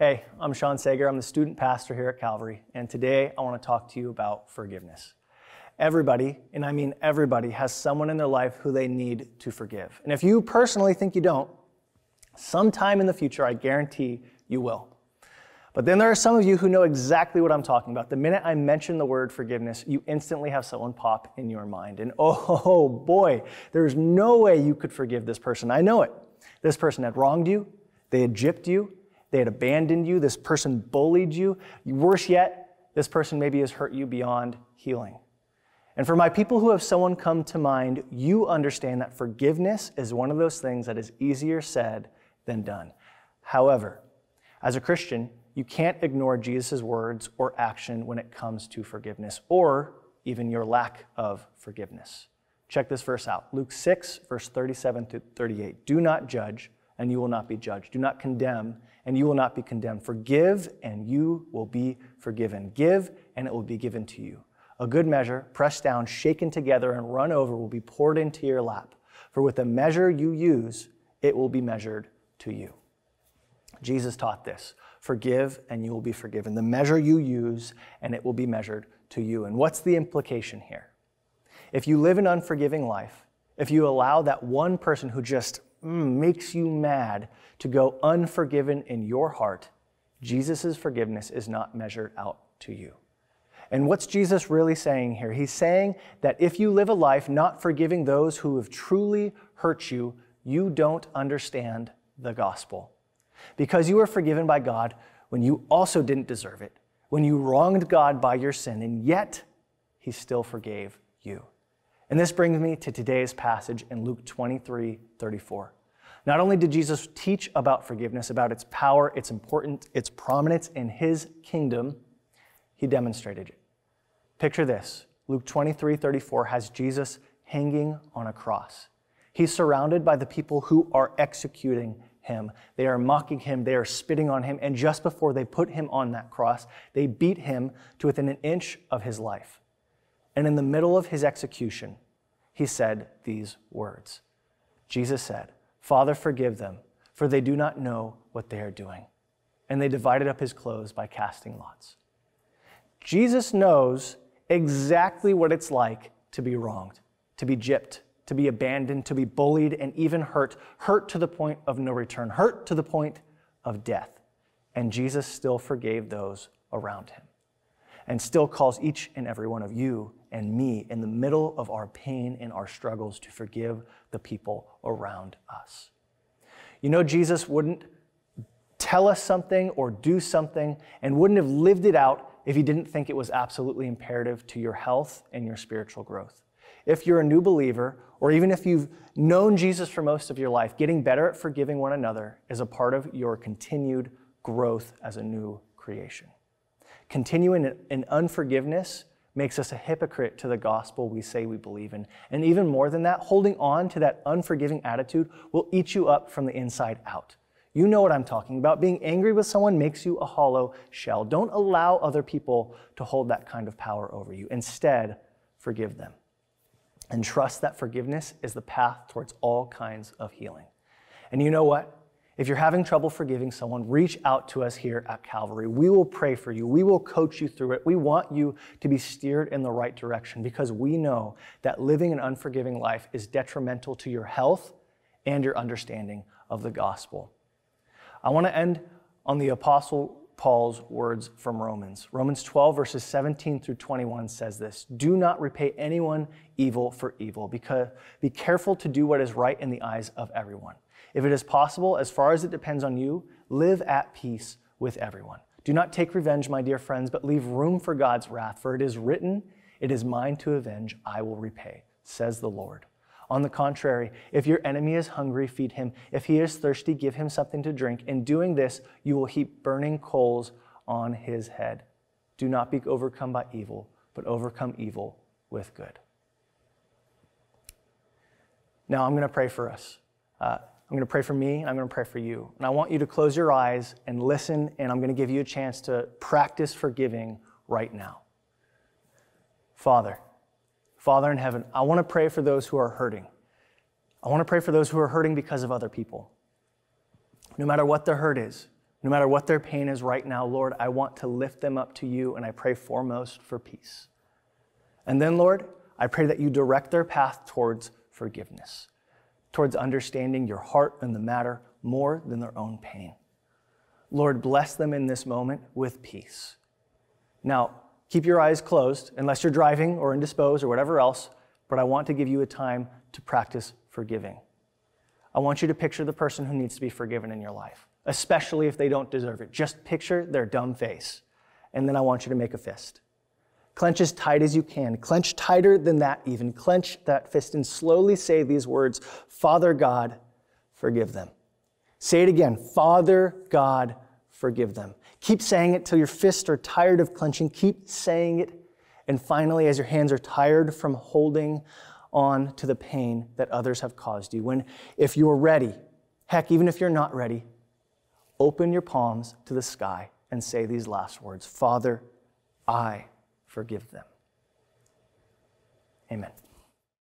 Hey, I'm Shawn Sager. I'm the student pastor here at Calvary, and today I want to talk to you about forgiveness. Everybody, and I mean everybody, has someone in their life who they need to forgive. And if you personally think you don't, sometime in the future, I guarantee you will. But then there are some of you who know exactly what I'm talking about. The minute I mention the word forgiveness, you instantly have someone pop in your mind. And oh boy, there's no way you could forgive this person. I know it. This person had wronged you, they had gypped you, they had abandoned you, this person bullied you. Worse yet, this person maybe has hurt you beyond healing. And for my people who have someone come to mind, you understand that forgiveness is one of those things that is easier said than done. However, as a Christian, you can't ignore Jesus' words or action when it comes to forgiveness or even your lack of forgiveness. Check this verse out Luke 6, verse 37 to 38. Do not judge, and you will not be judged. Do not condemn, and you will not be condemned. Forgive, and you will be forgiven. Give, and it will be given to you. A good measure, pressed down, shaken together, and run over, will be poured into your lap. For with the measure you use, it will be measured to you. Jesus taught this. Forgive and you will be forgiven. The measure you use and it will be measured to you. And what's the implication here? If you live an unforgiving life, if you allow that one person who just mm, makes you mad to go unforgiven in your heart, Jesus' forgiveness is not measured out to you. And what's Jesus really saying here? He's saying that if you live a life not forgiving those who have truly hurt you, you don't understand the gospel because you were forgiven by God when you also didn't deserve it, when you wronged God by your sin, and yet He still forgave you. And this brings me to today's passage in Luke 23 34. Not only did Jesus teach about forgiveness, about its power, its importance, its prominence in His kingdom, He demonstrated it. Picture this Luke 23 34 has Jesus hanging on a cross. He's surrounded by the people who are executing him. They are mocking him. They are spitting on him. And just before they put him on that cross, they beat him to within an inch of his life. And in the middle of his execution, he said these words Jesus said, Father, forgive them, for they do not know what they are doing. And they divided up his clothes by casting lots. Jesus knows exactly what it's like to be wronged, to be gypped, to be abandoned, to be bullied, and even hurt, hurt to the point of no return, hurt to the point of death. And Jesus still forgave those around him and still calls each and every one of you and me in the middle of our pain and our struggles to forgive the people around us. You know, Jesus wouldn't tell us something or do something and wouldn't have lived it out if he didn't think it was absolutely imperative to your health and your spiritual growth if you're a new believer, or even if you've known Jesus for most of your life, getting better at forgiving one another is a part of your continued growth as a new creation. Continuing in unforgiveness makes us a hypocrite to the gospel we say we believe in. And even more than that, holding on to that unforgiving attitude will eat you up from the inside out. You know what I'm talking about. Being angry with someone makes you a hollow shell. Don't allow other people to hold that kind of power over you. Instead, forgive them and trust that forgiveness is the path towards all kinds of healing. And you know what? If you're having trouble forgiving someone, reach out to us here at Calvary. We will pray for you. We will coach you through it. We want you to be steered in the right direction because we know that living an unforgiving life is detrimental to your health and your understanding of the gospel. I want to end on the Apostle Paul's words from Romans. Romans 12, verses 17 through 21 says this Do not repay anyone evil for evil, because be careful to do what is right in the eyes of everyone. If it is possible, as far as it depends on you, live at peace with everyone. Do not take revenge, my dear friends, but leave room for God's wrath, for it is written, It is mine to avenge, I will repay, says the Lord. On the contrary, if your enemy is hungry, feed him. If he is thirsty, give him something to drink. In doing this, you will heap burning coals on his head. Do not be overcome by evil, but overcome evil with good. Now, I'm going to pray for us. Uh, I'm going to pray for me, and I'm going to pray for you. And I want you to close your eyes and listen, and I'm going to give you a chance to practice forgiving right now. Father, Father in heaven, I want to pray for those who are hurting. I want to pray for those who are hurting because of other people. No matter what the hurt is, No matter what their pain is right now, Lord, I want to lift them up to you, and I pray foremost for peace. And then, Lord, I pray that you direct their path towards forgiveness, towards understanding your heart and the matter more than their own pain. Lord, bless them in this moment with peace. Now, keep your eyes closed unless you're driving or indisposed or whatever else, but I want to give you a time to practice forgiving. I want you to picture the person who needs to be forgiven in your life, especially if they don't deserve it. Just picture their dumb face, and then I want you to make a fist. Clench as tight as you can. Clench tighter than that, even. Clench that fist and slowly say these words Father God, forgive them. Say it again Father God, forgive them. Keep saying it till your fists are tired of clenching. Keep saying it. And finally, as your hands are tired from holding on to the pain that others have caused you, when if you're ready, heck, even if you're not ready, open your palms to the sky and say these last words Father, I forgive them. Amen.